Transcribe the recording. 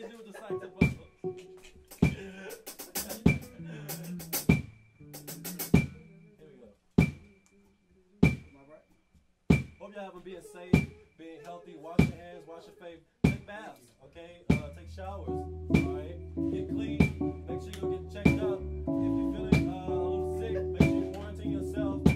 Hope y'all have being safe, healthy. Wash your hands, wash your face. Take baths, okay? Uh, take showers, all right? Get clean. Make sure you go get checked up. If you're feeling uh, a little sick, make sure you quarantine yourself.